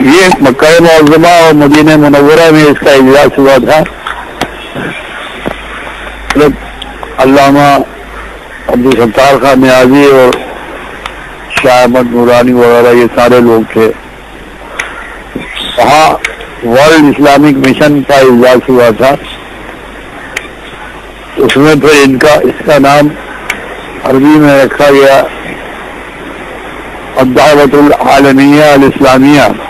یہ مکہ معظمہ اور مدینہ منورہ میں اس کا اجلاس ہوا تھا۔ علامہ عبدالستار خان نیازی اور شاہ احمد نورانی وغیرہ یہ سارے لوگ تھے، وہاں ورلڈ اسلامک مشن کا اجلاس ہوا تھا۔ اس میں پھر ان کا، اس کا نام عربی میں رکھا گیا۔ الدعوت العالمیہ الاسلامیہ۔